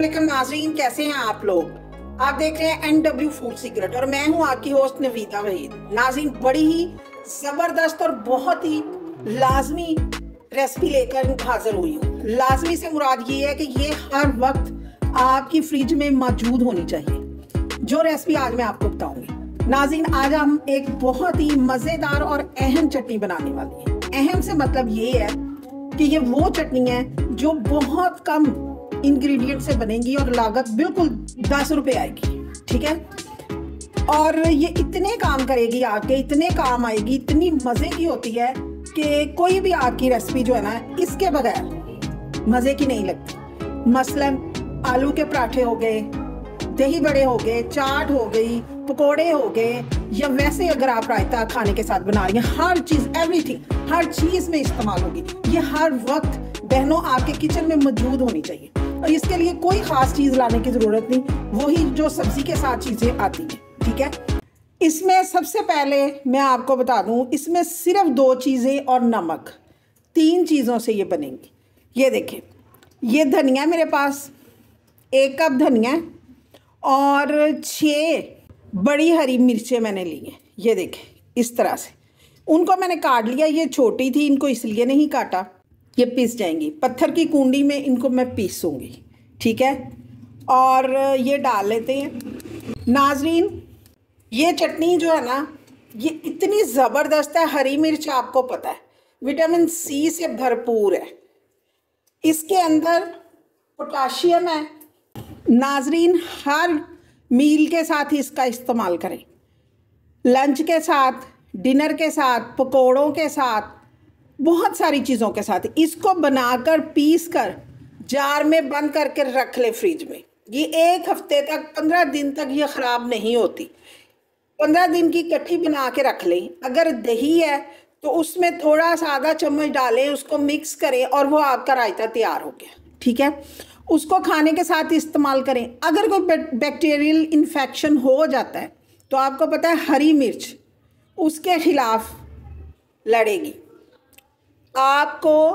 लेकिन नाजरीन कैसे हैं आप लोग? आप देख रहे हैं एन डब्ल्यू फ़ूड सीक्रेट और मैं हूँ आपकी होस्ट नवीदा वहीद। नाजरीन, बड़ी ही ज़बरदस्त और बहुत ही लाजमी रेसिपी लेकर हाजिर हुई हूँ। लाजमी से मुराद ये है कि ये हर वक्त आपकी फ्रिज में मौजूद होनी चाहिए। जो रेसिपी आज मैं आपको बताऊँगी। नाजिन आज हम एक बहुत ही मज़ेदार और अहम चटनी बनाने वाली है। अहम से मतलब ये है कि ये वो चटनी है जो बहुत कम इंग्रेडिएंट से बनेंगी और लागत बिल्कुल दस रुपए आएगी, ठीक है? और ये इतने काम करेगी आपके इतने काम आएगी, इतनी मज़े की होती है कि कोई भी आपकी रेसिपी जो है ना, इसके बगैर मज़े की नहीं लगती। मसलन आलू के पराठे हो गए, दही बड़े हो गए, चाट हो गई, पकोड़े हो गए, या वैसे अगर आप रायता खाने के साथ बना रही हैं, हर चीज़ एवरीथिंग हर चीज़ में इस्तेमाल होगी। ये हर वक्त बहनों आपके किचन में मौजूद होनी चाहिए। और इसके लिए कोई ख़ास चीज़ लाने की ज़रूरत नहीं। वही जो सब्ज़ी के साथ चीज़ें आती हैं, ठीक है? इसमें सबसे पहले मैं आपको बता दूँ, इसमें सिर्फ़ दो चीज़ें और नमक, तीन चीज़ों से ये बनेंगी। ये देखें, ये धनिया मेरे पास, एक कप धनिया और छः बड़ी हरी मिर्चें मैंने ली हैं। ये देखें, इस तरह से। उनको मैंने काट लिया, ये छोटी थी, इनको इसलिए नहीं काटा। ये पीस जाएँगी। पत्थर की कुंडी में इनको मैं पीसूँगी, ठीक है? और ये डाल लेते हैं। नाजरीन, ये चटनी जो है ना, ये इतनी ज़बरदस्त है, हरी मिर्च आपको पता है। विटामिन सी से भरपूर है। इसके अंदर पोटाशियम है। नाजरीन, हर मील के साथ इसका इस्तेमाल करें। लंच के साथ, डिनर के साथ, पकोड़ों के साथ बहुत सारी चीज़ों के साथ। इसको बनाकर पीस कर, जार में बंद करके रख ले फ्रिज में। ये एक हफ़्ते तक, पंद्रह दिन तक ये ख़राब नहीं होती। पंद्रह दिन की कट्ठी बना के रख लें। अगर दही है तो उसमें थोड़ा सा आधा चम्मच डालें, उसको मिक्स करें और वो आपका रायता तैयार हो गया। ठीक है? उसको खाने के साथ इस्तेमाल करें। अगर कोई बैक्टीरियल इन्फेक्शन हो जाता है तो आपको पता है हरी मिर्च, उसके खिलाफ लड़ेगी। आपको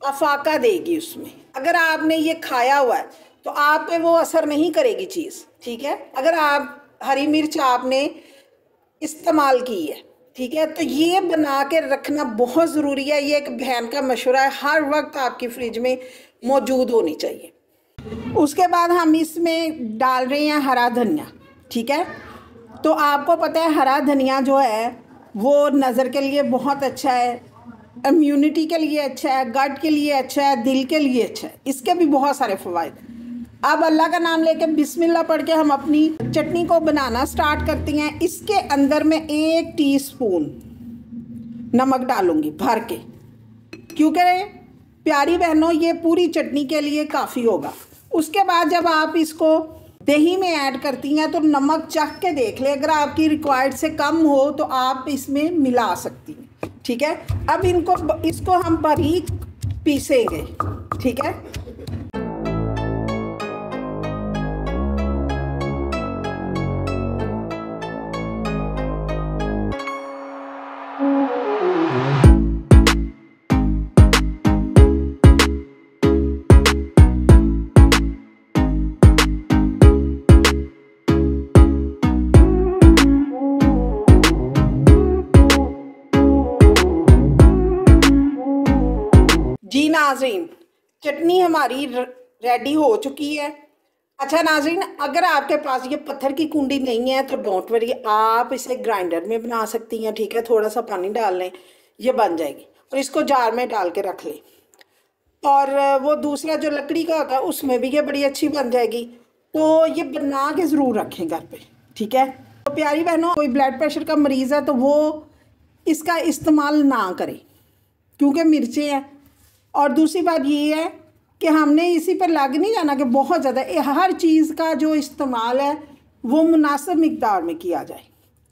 अफाका देगी उसमें। अगर आपने ये खाया हुआ है तो आप पे वो असर नहीं करेगी चीज़, ठीक है? अगर आप, हरी मिर्च आपने इस्तेमाल की है, ठीक है? तो ये बना के रखना बहुत ज़रूरी है। ये एक बहन का मशवरा है, हर वक्त आपकी फ्रिज में मौजूद होनी चाहिए। उसके बाद हम इसमें डाल रहे हैं हरा धनिया, ठीक है? तो आपको पता है हरा धनिया जो है, वो नज़र के लिए बहुत अच्छा है। इम्यूनिटी के लिए अच्छा है गट के लिए अच्छा है, दिल के लिए अच्छा है। इसके भी बहुत सारे फ़वाद अब अल्लाह का नाम लेके बिस्मिल्लाह पढ़ के हम अपनी चटनी को बनाना स्टार्ट करती हैं। इसके अंदर मैं एक टीस्पून नमक डालूँगी भर के। क्योंकि प्यारी बहनों, ये पूरी चटनी के लिए काफ़ी होगा। उसके बाद जब आप इसको दही में ऐड करती हैं तो नमक चख के देख ले। अगर आपकी रिक्वायर्ड से कम हो तो आप इसमें मिला सकती हैं। ठीक है? अब इनको इसको हम बारीक पीसेंगे ठीक है? नाजरीन, चटनी हमारी रेडी हो चुकी है। अच्छा नाजरीन, अगर आपके पास ये पत्थर की कुंडी नहीं है तो डोंट वरी आप इसे ग्राइंडर में बना सकती हैं, ठीक है? थोड़ा सा पानी डाल लें, ये बन जाएगी। और इसको जार में डाल के रख लें। और वो दूसरा जो लकड़ी का होता है, उसमें भी ये बड़ी अच्छी बन जाएगी। तो ये बना के ज़रूर रखें घर पे, ठीक है? तो प्यारी बहनों, कोई ब्लड प्रेशर का मरीज़ है तो वो इसका इस्तेमाल ना करें, क्योंकि मिर्चें हैं। और दूसरी बात ये है कि हमने इसी पर लग नहीं जाना कि बहुत ज़्यादा हर चीज़ का जो इस्तेमाल है, वो मुनासिब मकदार में किया जाए,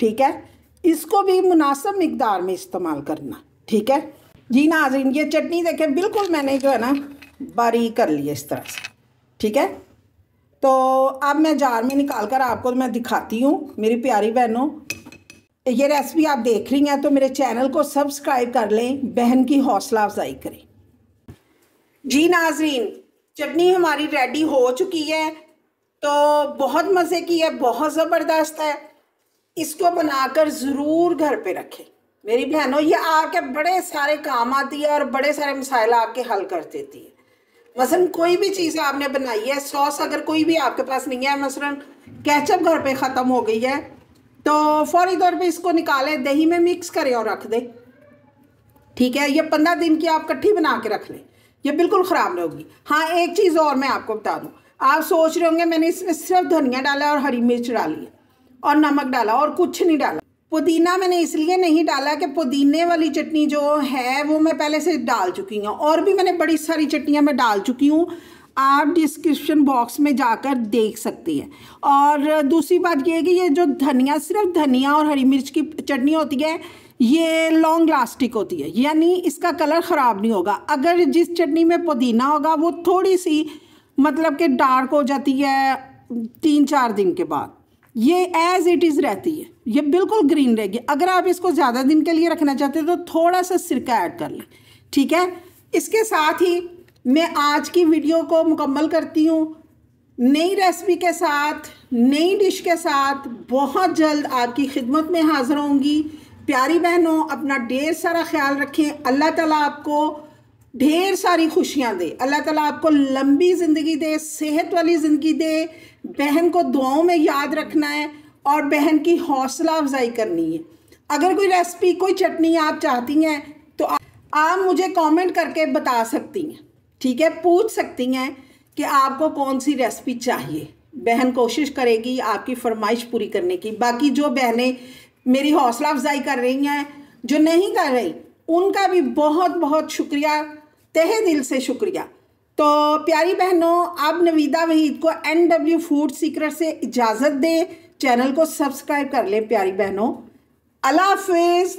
ठीक है? इसको भी मुनासिब मकदार में इस्तेमाल करना, ठीक है? जी नाजरीन, ये चटनी देखें, बिल्कुल मैंने जो है ना, बारीक कर लिया इस तरह से, ठीक है? तो अब मैं जार में निकाल कर आपको मैं दिखाती हूँ, मेरी प्यारी बहनों। ये रेसिपी आप देख रही हैं तो मेरे चैनल को सब्सक्राइब कर लें, बहन की हौसला अफजाई करें। जी नाजरीन, चटनी हमारी रेडी हो चुकी है। तो बहुत मज़े की है, बहुत ज़बरदस्त है। इसको बनाकर ज़रूर घर पे रखें। मेरी बहनों, ये आके बड़े सारे काम आती है और बड़े सारे मसाइल आके हल कर देती है। मसलन कोई भी चीज़ आपने बनाई है, सॉस अगर कोई भी आपके पास नहीं है, मसलन कैचअप घर पे ख़त्म हो गई है तो फौरी तौर पे इसको निकालें, दही में मिक्स करें और रख दें। ठीक है, ये पंद्रह दिन की आप कट्ठी बना के रख लें। ये बिल्कुल ख़राब नहीं होगी। हाँ एक चीज़ और मैं आपको बता दूँ। आप सोच रहे होंगे, मैंने इसमें सिर्फ़ धनिया डाला और हरी मिर्च डाली है और नमक डाला और कुछ नहीं डाला। पुदीना मैंने इसलिए नहीं डाला कि पुदीने वाली चटनी जो है, वो मैं पहले से डाल चुकी हूँ और भी मैंने बड़ी सारी चटनियाँ मैं डाल चुकी हूँ। आप डिस्क्रिप्शन बॉक्स में जाकर देख सकती हैं। और दूसरी बात ये है कि ये जो धनिया, सिर्फ़ धनिया और हरी मिर्च की चटनी होती है ये लॉन्ग लास्टिक होती है, यानी इसका कलर ख़राब नहीं होगा। अगर जिस चटनी में पुदीना होगा, वो थोड़ी सी मतलब कि डार्क हो जाती है तीन चार दिन के बाद। ये एज इट इज़ रहती है। ये बिल्कुल ग्रीन रहेगी। अगर आप इसको ज़्यादा दिन के लिए रखना चाहते हैं तो थोड़ा सा सिरका ऐड कर लें। ठीक है? इसके साथ ही मैं आज की वीडियो को मुकम्मल करती हूँ। नई रेसिपी के साथ, नई डिश के साथ बहुत जल्द आपकी खिदमत में हाज़िर होंगी। प्यारी बहनों, अपना ढेर सारा ख्याल रखें। अल्लाह ताला आपको ढेर सारी खुशियाँ दे। अल्लाह ताला आपको लंबी ज़िंदगी दे, सेहत वाली ज़िंदगी दे। बहन को दुआओं में याद रखना है और बहन की हौसला अफजाई करनी है। अगर कोई रेसिपी, कोई चटनी आप चाहती हैं तो आप मुझे कमेंट करके बता सकती हैं। ठीक है? पूछ सकती हैं कि आपको कौन सी रेसिपी चाहिए। बहन कोशिश करेगी आपकी फरमाइश पूरी करने की। बाकी जो बहनें मेरी हौसला अफजाई कर रही हैं, जो नहीं कर रही, उनका भी बहुत बहुत शुक्रिया, तहे दिल से शुक्रिया। तो प्यारी बहनों अब नवीदा वहीद को एन डब्ल्यू फ़ूड सीक्रेट से इजाज़त दें, चैनल को सब्सक्राइब कर लें, प्यारी बहनों। अल्लाह हाफिज़।